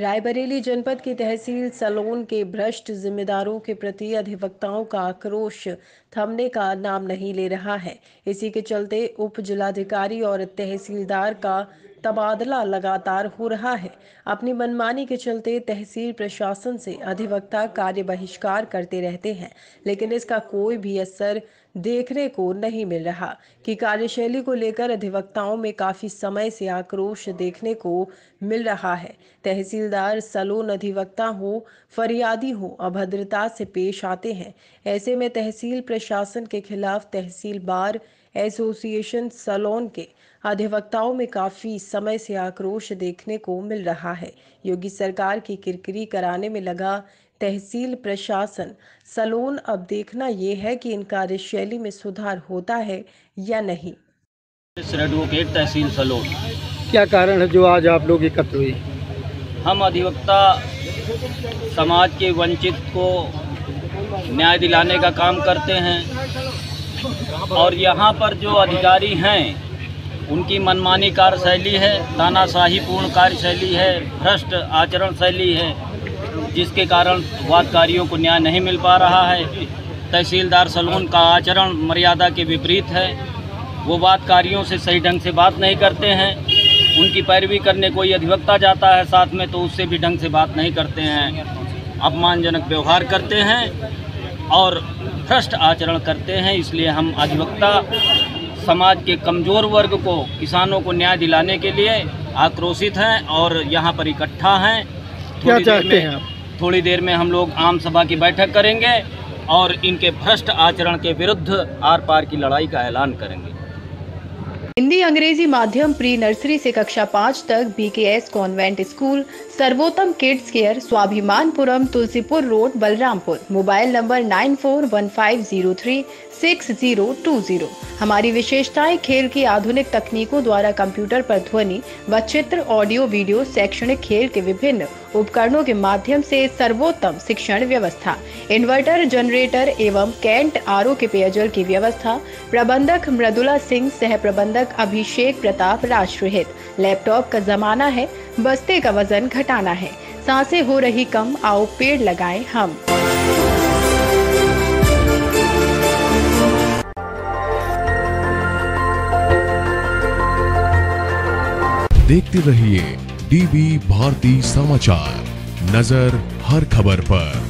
रायबरेली जनपद की तहसील सलोन के भ्रष्ट जिम्मेदारों के प्रति अधिवक्ताओं का आक्रोश थमने का नाम नहीं ले रहा है। इसी के चलते उप जिलाधिकारी और तहसीलदार का तबादला लगातार हो रहा है। अपनी मनमानी के चलते तहसील प्रशासन से अधिवक्ता कार्य बहिष्कार करते रहते हैं, लेकिन इसका कोई भी असर देखने को नहीं मिल रहा कि कार्यशैली को लेकर अधिवक्ताओं में काफ़ी समय से आक्रोश देखने को मिल रहा है। तहसीलदार सलोन अधिवक्ता हो, फरियादी हो, अभद्रता से पेश आते हैं। ऐसे में तहसील प्रशासन के खिलाफ तहसील बार एसोसिएशन सलोन के अधिवक्ताओं में काफ़ी समय से आक्रोश देखने को मिल रहा है। योगी सरकार की किरकिरी कराने में लगा तहसील प्रशासन। सलोन अब देखना ये है कि इन कार्यशैली में सुधार होता है या नहीं। एडवोकेट तहसील सलोन। क्या कारण है जो आज आप लोग एकत्र हुए? हम अधिवक्ता समाज के वंचित को न्याय दिलाने का काम करते हैं। और यहाँ पर जो अधिकारी हैं, उनकी मनमानी कार्यशैली है तानाशाही पूर्ण कार्यशैली है, भ्रष्ट आचरण शैली है, जिसके कारण वादकारियों को न्याय नहीं मिल पा रहा है। तहसीलदार सलून का आचरण मर्यादा के विपरीत है। वो वादकारियों से सही ढंग से बात नहीं करते हैं। उनकी पैरवी करने कोई अधिवक्ता जाता है साथ में तो उससे भी ढंग से बात नहीं करते हैं। अपमानजनक व्यवहार करते हैं और भ्रष्ट आचरण करते हैं इसलिए हम अधिवक्ता समाज के कमज़ोर वर्ग को किसानों को न्याय दिलाने के लिए आक्रोशित हैं और यहाँ पर इकट्ठा हैं। क्या थोड़ी देर चाहते में- हैं थोड़ी देर में हम लोग आम सभा की बैठक करेंगे और इनके भ्रष्ट आचरण के विरुद्ध आर पार की लड़ाई का ऐलान करेंगे। हिंदी अंग्रेज़ी माध्यम प्री नर्सरी से कक्षा पाँच तक BKS convent school, Sarvottam kids care Swabhimanpuram, Tulsipur road, Balrampur. Mobile number nine four one five zero three six zero two zero. हमारी विशेषताएँ खेल की आधुनिक तकनीकों द्वारा कंप्यूटर पर ध्वनि व चित्र ऑडियो वीडियो शैक्षणिक खेल के विभिन्न उपकरणों के माध्यम से सर्वोत्तम शिक्षण व्यवस्था। इन्वर्टर, जनरेटर एवं कैंट आरओ के पेयजल की व्यवस्था। प्रबंधक मृदुला सिंह, सह प्रबंधक अभिषेक प्रताप राष्ट्रहित लैपटॉप का जमाना है, बस्ते का वज़न घटाना है। साँसें हो रही कम, आओ पेड़ लगाएँ हम। देखते रहिए डीवी भारती समाचार। नज़र हर खबर पर।